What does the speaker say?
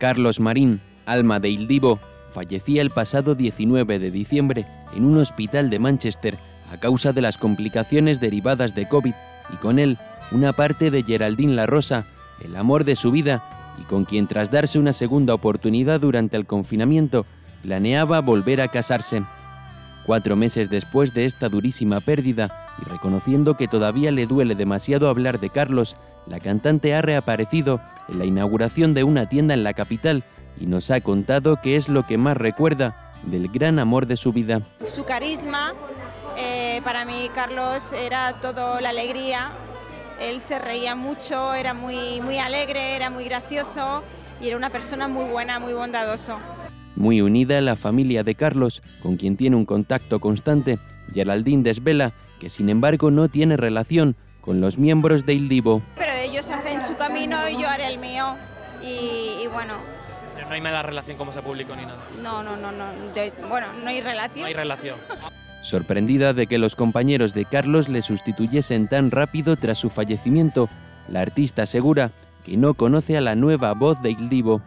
Carlos Marín, alma de Ildivo, fallecía el pasado 19 de diciembre en un hospital de Manchester a causa de las complicaciones derivadas de COVID y con él una parte de Geraldine La Rosa, el amor de su vida y con quien tras darse una segunda oportunidad durante el confinamiento planeaba volver a casarse. Cuatro meses después de esta durísima pérdida y reconociendo que todavía le duele demasiado hablar de Carlos, la cantante ha reaparecido en la inauguración de una tienda en la capital y nos ha contado qué es lo que más recuerda del gran amor de su vida. Su carisma, eh, para mí Carlos era todo la alegría, él se reía mucho, era muy, muy alegre, era muy gracioso y era una persona muy buena, muy bondadoso. Muy unida a la familia de Carlos, con quien tiene un contacto constante, Geraldine desvela que sin embargo no tiene relación con los miembros de Il Divo. Pero ellos hacen su camino y yo haré el mío. Y, y bueno, Pero no hay mala relación como se publicó ni nada. no, no, no, no. de- bueno, no hay relación. No hay relación. Sorprendida de que los compañeros de Carlos le sustituyesen tan rápido tras su fallecimiento, la artista asegura que no conoce a la nueva voz de Il Divo.